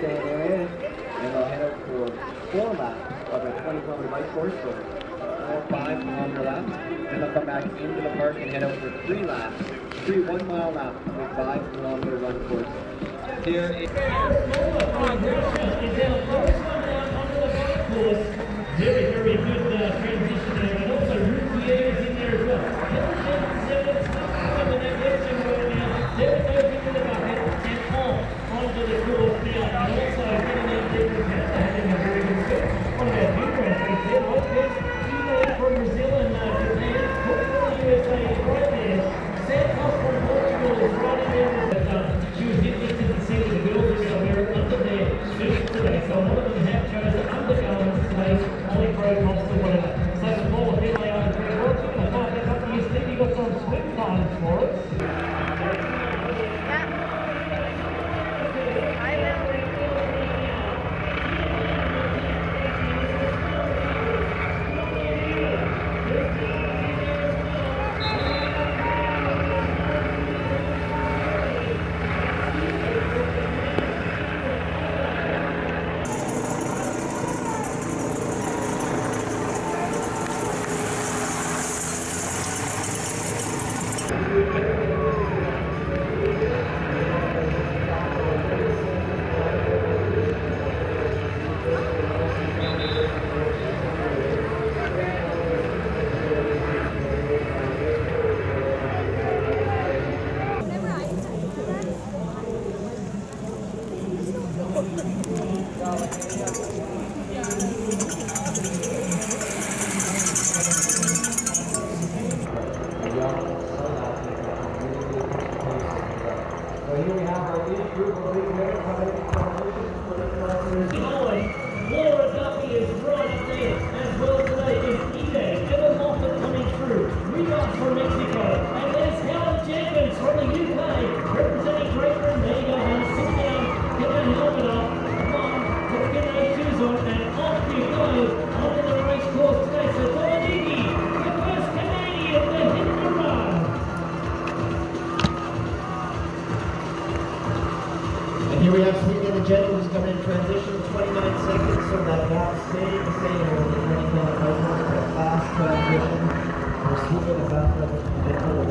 stand area, and they'll head out for four laps of a 20 kilometer bike course, so four, five kilometer laps, and they'll come back into the park and head out for three laps, three one mile laps of a five kilometer run course. Here is. Very, very good So here we have our lead group of lead stay disabled in anything that might work for a fast transition or seeking a method to get rid of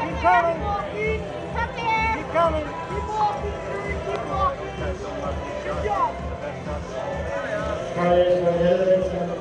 Keep coming. Come here. Keep coming. Keep walking, Drew. Keep walking. Good job. Hi,